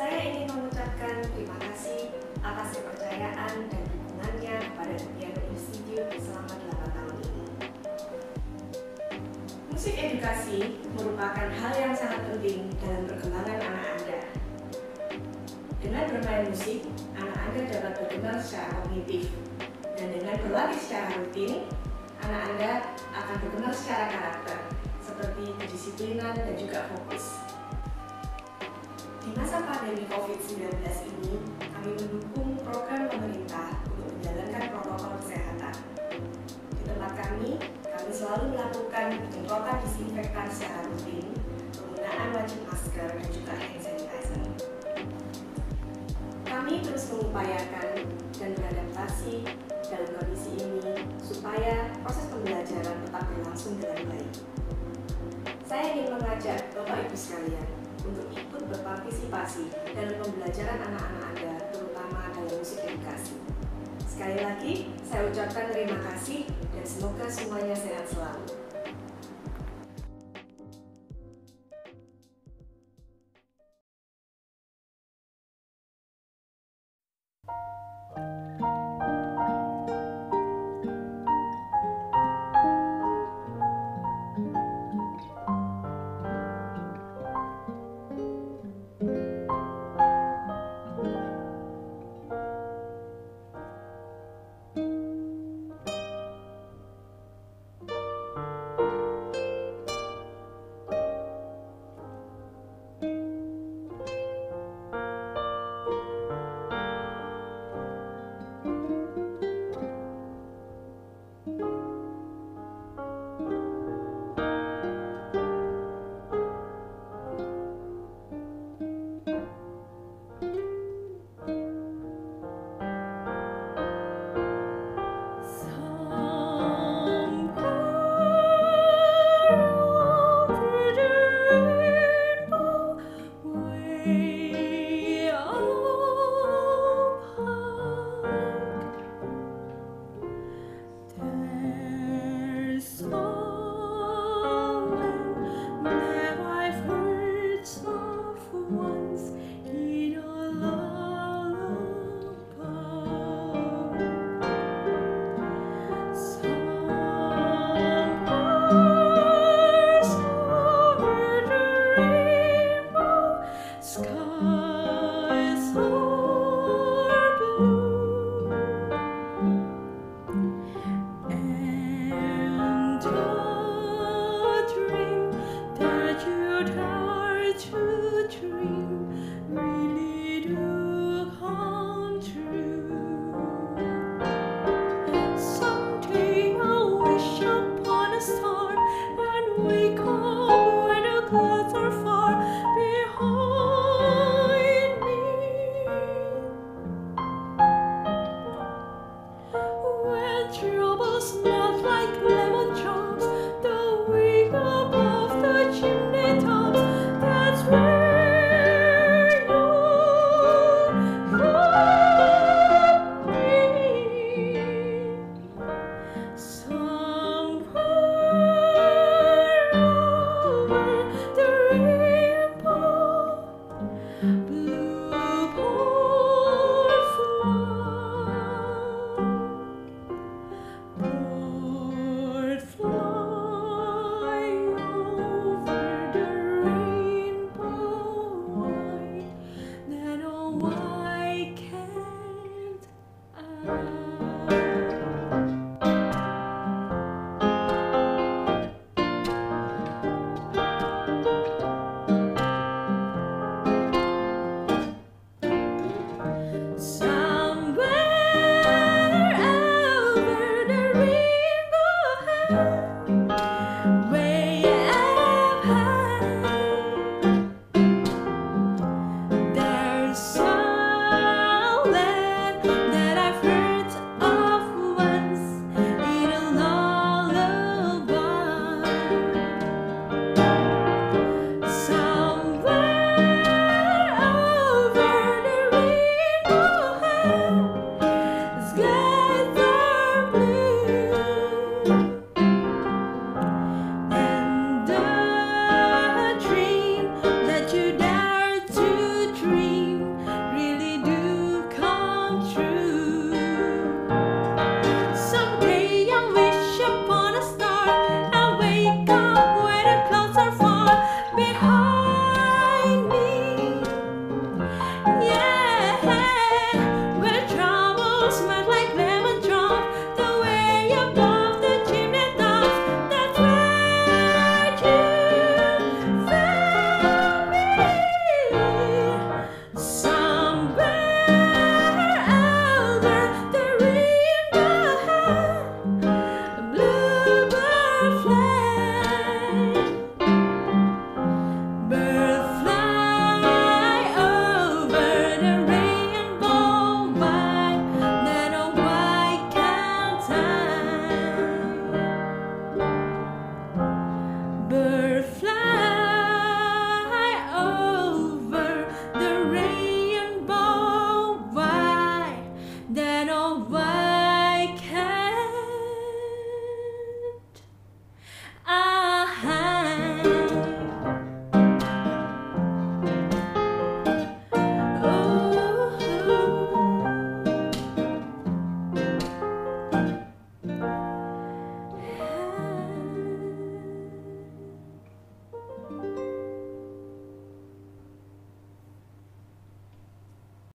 Saya ingin mengucapkan terima kasih atas kepercayaan dan dukungannya kepada Piano Institute selama 8 tahun ini. Musik edukasi merupakan hal yang sangat penting dalam perkembangan anak Anda. Dengan bermain musik, anak Anda dapat berkembang secara kognitif, dan dengan berlatih secara rutin, anak Anda akan berkembang secara karakter, seperti kedisiplinan dan juga fokus. Di masa pandemi COVID-19 ini, kami mendukung program pemerintah untuk menjalankan protokol kesehatan. Di tempat kami, kami selalu melakukan penyemprotan disinfektan secara rutin, penggunaan wajib masker dan juga hand sanitizer. Kami terus mengupayakan dan beradaptasi dalam kondisi ini supaya proses pembelajaran tetap berlangsung dengan baik. Saya ingin mengajak Bapak Ibu sekalian untuk ikut berpartisipasi dalam pembelajaran anak-anak Anda, terutama dalam musik edukasi. Sekali lagi, saya ucapkan terima kasih dan semoga semuanya sehat selalu. Bye.